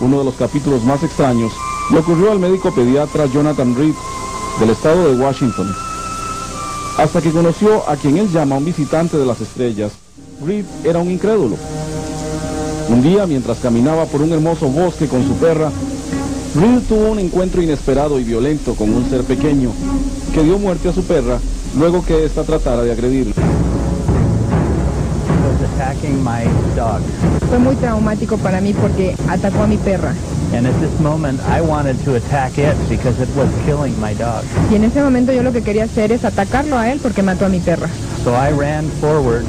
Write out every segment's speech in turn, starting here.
uno de los capítulos más extraños, le ocurrió al médico pediatra Jonathan Reed, del estado de Washington. Hasta que conoció a quien él llama un visitante de las estrellas, Reed era un incrédulo. Un día, mientras caminaba por un hermoso bosque con su perra, Reed tuvo un encuentro inesperado y violento con un ser pequeño que dio muerte a su perra luego que ésta tratara de agredirlo. Was attacking my dog. Fue muy traumático para mí porque atacó a mi perra. And at this moment, I wanted to attack it because it was killing my dog. Y en ese momento yo lo que quería hacer es atacarlo a él porque mató a mi perra. So I ran forward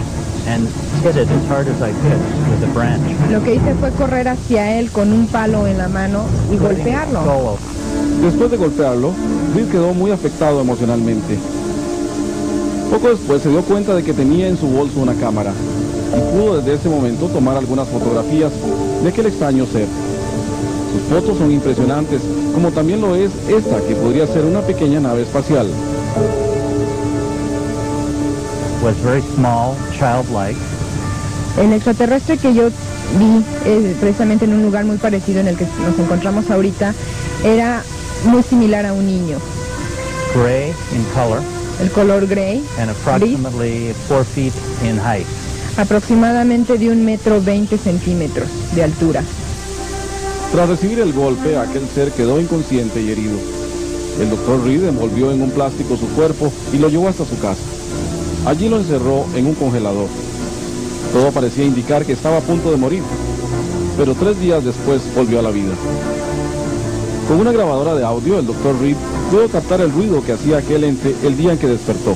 and hit it as hard as I could with a branch. Lo que hice fue correr hacia él con un palo en la mano y golpearlo. Después de golpearlo, Reed quedó muy afectado emocionalmente. Poco después se dio cuenta de que tenía en su bolso una cámara y pudo desde ese momento tomar algunas fotografías de aquel extraño ser. Sus fotos son impresionantes, como también lo es esta, que podría ser una pequeña nave espacial. Was very small, childlike. El extraterrestre que yo vi eh, precisamente en un lugar muy parecido en el que nos encontramos ahorita era muy similar a un niño. gray in color, El color gray, and gris, approximately four feet in height. Aproximadamente de un metro veinte centímetros de altura. Tras recibir el golpe, aquel ser quedó inconsciente y herido. El doctor Reed envolvió en un plástico su cuerpo y lo llevó hasta su casa. Allí lo encerró en un congelador. Todo parecía indicar que estaba a punto de morir, pero tres días después volvió a la vida. Con una grabadora de audio, el doctor Reed pudo captar el ruido que hacía aquel ente el día en que despertó.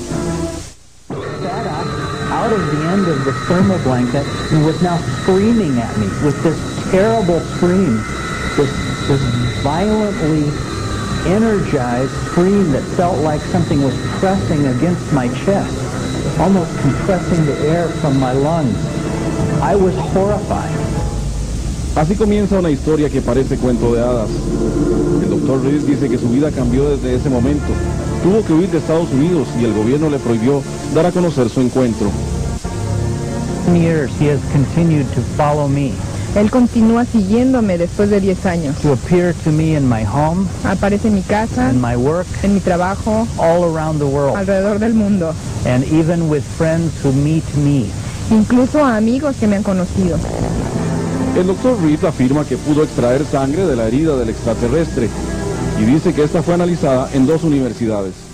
Out of the end of the thermal blanket and was now screaming at me with this terrible scream, this, this violently energized scream that felt like something was pressing against my chest, almost compressing the air from my lungs. I was horrified. Así comienza una historia que parece cuento de hadas. El doctor Reed dice que su vida cambió desde ese momento. Tuvo que huir de Estados Unidos y el gobierno le prohibió dar a conocer su encuentro. Years he has continued to follow me, Él continúa siguiéndome después de 10 años. to appear to me in my home, Aparece en mi casa, in my work, en mi trabajo, all around the world, alrededor del mundo, and even with friends who meet me. incluso a amigos que me han conocido. El doctor Reed afirma que pudo extraer sangre de la herida del extraterrestre y dice que esta fue analizada en dos universidades.